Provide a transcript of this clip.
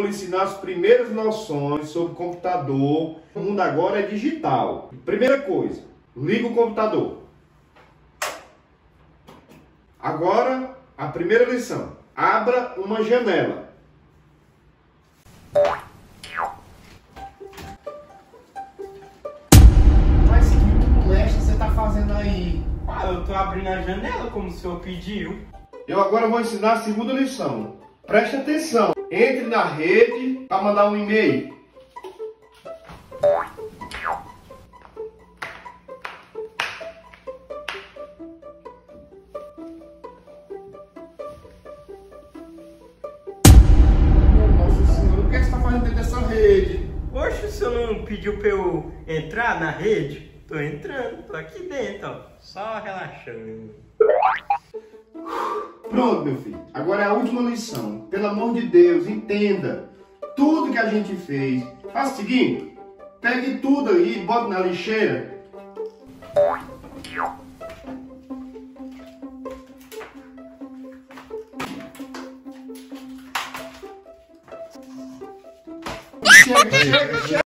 vou lhe ensinar as primeiras noções sobre computador. O mundo agora é digital. Primeira coisa, liga o computador. Agora, a primeira lição. Abra uma janela. Mas que molesta você tá fazendo aí? Ah, eu tô abrindo a janela como o senhor pediu. Eu agora vou ensinar a segunda lição. Preste atenção. Entre na rede para mandar um e-mail. Nossa senhora, o que, que você fazendo dentro dessa rede? Oxe, o senhor não pediu pra eu entrar na rede? Tô entrando, tô aqui dentro, ó. Só relaxando. Pronto, meu filho. Agora é a última lição. Pelo amor de Deus, entenda. Tudo que a gente fez. Faça o seguinte. Pegue tudo aí e bote na lixeira. Chega, chega, chega.